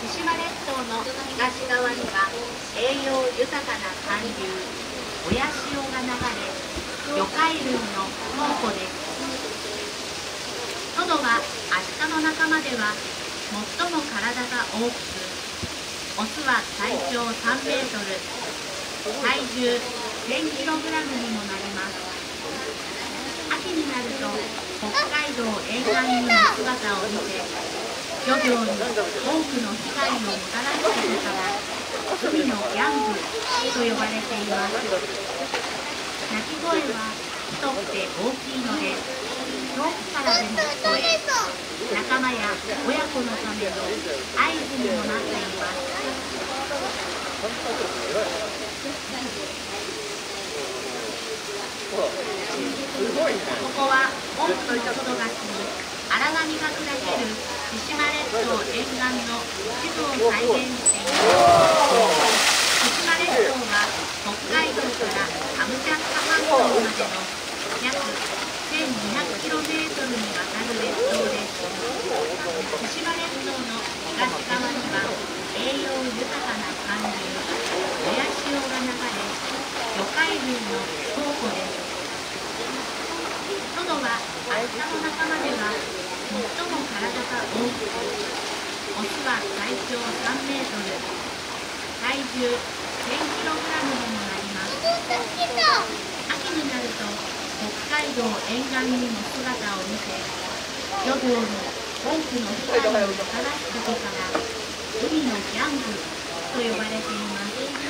千島列島の東側には栄養豊かな寒流親潮が流れ魚介類の宝庫ですトドは明日の仲間では最も体が大きくオスは体長3メートル体重1000キログラムにもなります秋になると北海道沿岸にも姿を見せ漁業に多くの被害をもたらすことから海のギャングと呼ばれています鳴き声は太くて大きいので遠くからでも聞こえ仲間や親子のための合図にもなっていますここは多くの人が住み荒波が砕ける千島列島沿岸の一部を再現しています千島列島は北海道からカムチャッカ半島までの約 1200km にわたる列島です千島列島の東側には栄養豊かな寒流親潮が流れ魚介類の宝庫ですトドは明日の仲間では最も体が大きく長3メートル。体重 1000kg にもなります。秋になると北海道沿岸にも姿を見せ漁業の多くの被害をもたらすことから海のギャングと呼ばれています。